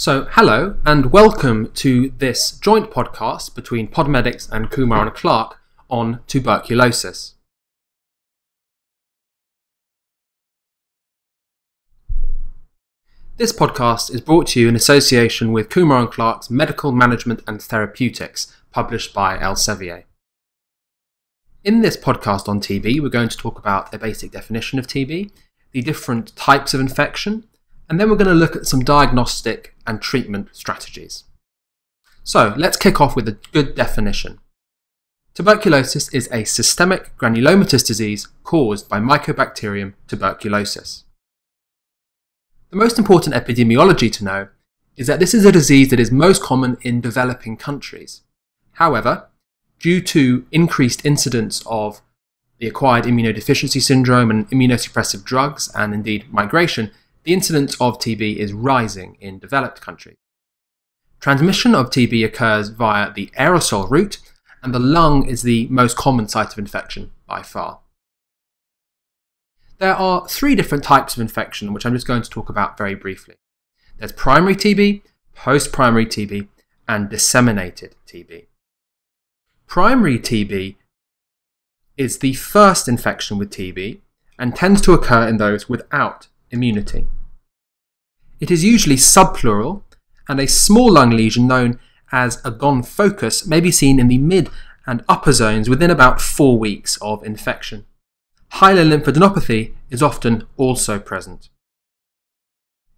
So, hello and welcome to this joint podcast between Podmedics and Kumar and Clark on tuberculosis. This podcast is brought to you in association with Kumar and Clark's Medical Management and Therapeutics, published by Elsevier. In this podcast on TB, we're going to talk about a basic definition of TB, the different types of infection, and then we're going to look at some diagnostic and treatment strategies. So let's kick off with a good definition. Tuberculosis is a systemic granulomatous disease caused by Mycobacterium tuberculosis. The most important epidemiology to know is that this is a disease that is most common in developing countries. However, due to increased incidence of the acquired immunodeficiency syndrome and immunosuppressive drugs, and indeed migration, the incidence of TB is rising in developed countries. Transmission of TB occurs via the aerosol route, and the lung is the most common site of infection by far. There are three different types of infection, which I'm just going to talk about very briefly. There's primary TB, post primary TB, and disseminated TB. Primary TB is the first infection with TB and tends to occur in those without immunity. It is usually subpleural, and a small lung lesion known as a Ghon focus may be seen in the mid and upper zones within about four weeks of infection. Hilar lymphadenopathy is often also present.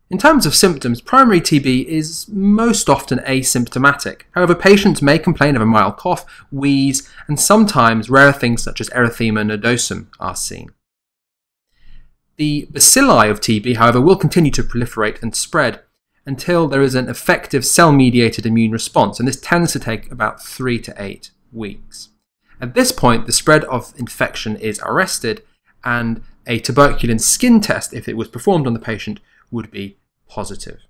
In terms of symptoms, primary TB is most often asymptomatic. However, patients may complain of a mild cough, wheeze, and sometimes rare things such as erythema nodosum are seen. The bacilli of TB, however, will continue to proliferate and spread until there is an effective cell mediated immune response, and this tends to take about three to eight weeks. At this point, the spread of infection is arrested, and a tuberculin skin test, if it was performed on the patient, would be positive.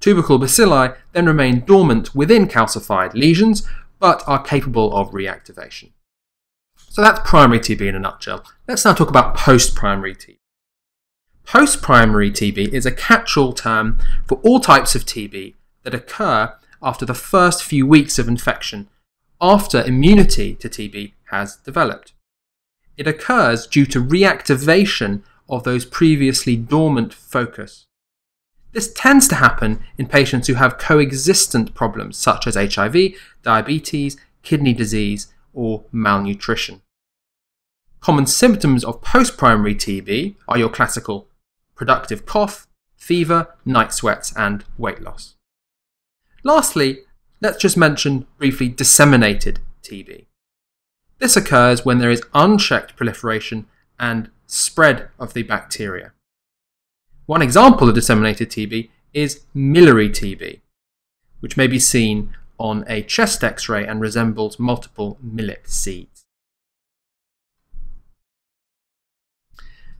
Tubercle bacilli then remain dormant within calcified lesions, but are capable of reactivation. So that's primary TB in a nutshell. Let's now talk about post primary TB. Post primary TB is a catch all term for all types of TB that occur after the first few weeks of infection, after immunity to TB has developed. It occurs due to reactivation of those previously dormant focus. This tends to happen in patients who have coexistent problems such as HIV, diabetes, kidney disease, or malnutrition. Common symptoms of post primary TB are your classical productive cough, fever, night sweats, and weight loss. Lastly, let's just mention briefly disseminated TB. This occurs when there is unchecked proliferation and spread of the bacteria. One example of disseminated TB is miliary TB, which may be seen on a chest x ray and resembles multiple millet seeds.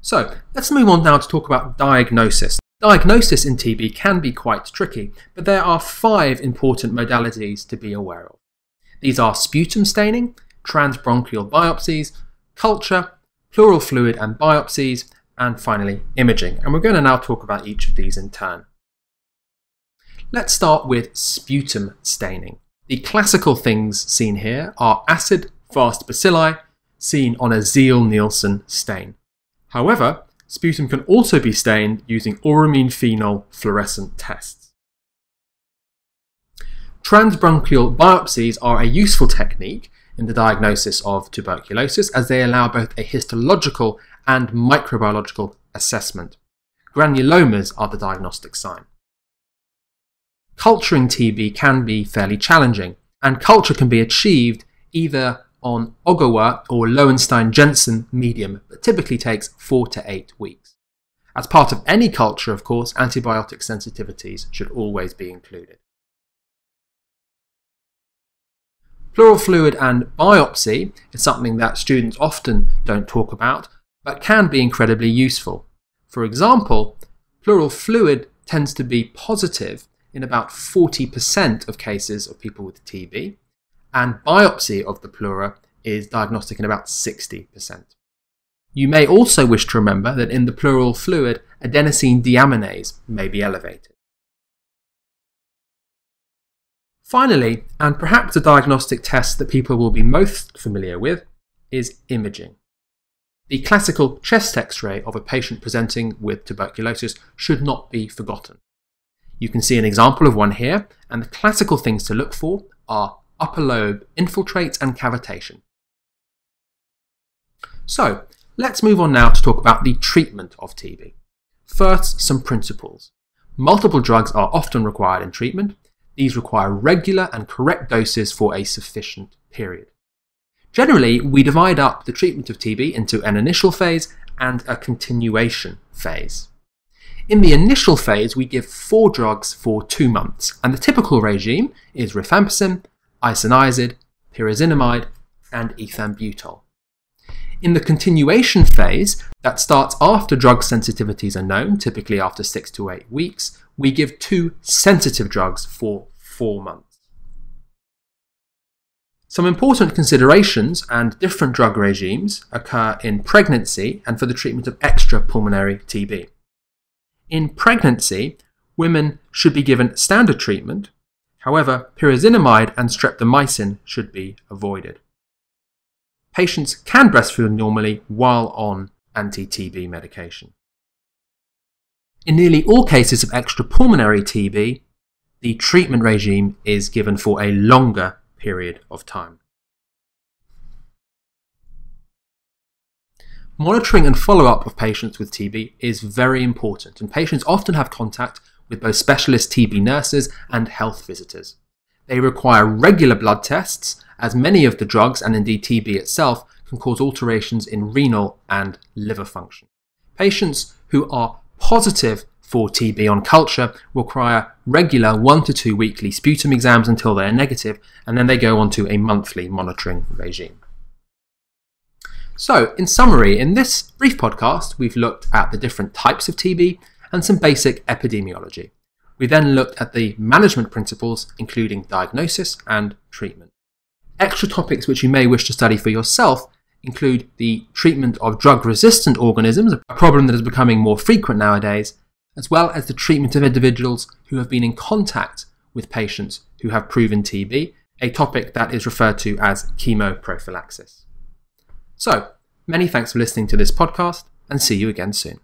So let's move on now to talk about diagnosis. Diagnosis in TB can be quite tricky, but there are five important modalities to be aware of. These are sputum staining, transbronchial biopsies, culture, pleural fluid and biopsies, and finally imaging. And we're going to now talk about each of these in turn. Let's start with sputum staining. The classical things seen here are acid fast bacilli seen on a Ziehl-Neelsen stain. However, sputum can also be stained using auramine phenol fluorescent tests. Transbronchial biopsies are a useful technique in the diagnosis of tuberculosis as they allow both a histological and microbiological assessment. Granulomas are the diagnostic sign. Culturing TB can be fairly challenging, and culture can be achieved either on Ogawa or Lowenstein Jensen medium, but typically takes 4 to 8 weeks. As part of any culture, of course, antibiotic sensitivities should always be included. Pleural fluid and biopsy is something that students often don't talk about, but can be incredibly useful. For example, pleural fluid tends to be positive in about 40% of cases of people with TB, and biopsy of the pleura is diagnostic in about 60%. You may also wish to remember that in the pleural fluid, adenosine deaminase may be elevated. Finally, and perhaps the diagnostic test that people will be most familiar with, is imaging. The classical chest x ray of a patient presenting with tuberculosis should not be forgotten. You can see an example of one here, and the classical things to look for are upper lobe infiltrates and cavitation. So, let's move on now to talk about the treatment of TB. First, some principles. Multiple drugs are often required in treatment. These require regular and correct doses for a sufficient period. Generally, we divide up the treatment of TB into an initial phase and a continuation phase. In the initial phase, we give four drugs for two months, and the typical regime is rifampicin, isoniazid, pyrazinamide, and ethambutol. In the continuation phase, that starts after drug sensitivities are known, typically after six to eight weeks, we give two sensitive drugs for four months. Some important considerations and different drug regimes occur in pregnancy and for the treatment of extrapulmonary TB. In pregnancy, women should be given standard treatment, however, pyrazinamide and streptomycin should be avoided patients can breastfeed normally while on anti TB medication. In nearly all cases of extrapulmonary TB, the treatment regime is given for a longer period of time. Monitoring and follow up of patients with TB is very important, and patients often have contact with both specialist TB nurses and health visitors. They require regular blood tests as many of the drugs, and indeed TB itself, can cause alterations in renal and liver function. Patients who are positive for TB on culture require regular one to two weekly sputum exams until they are negative, and then they go on to a monthly monitoring regime. So, in summary, in this brief podcast, we've looked at the different types of TB and some basic epidemiology. We then looked at the management principles, including diagnosis and treatment. Extra topics which you may wish to study for yourself include the treatment of drug resistant organisms, a problem that is becoming more frequent nowadays, as well as the treatment of individuals who have been in contact with patients who have proven TB, a topic that is referred to as chemoprophylaxis. So, many thanks for listening to this podcast and see you again soon.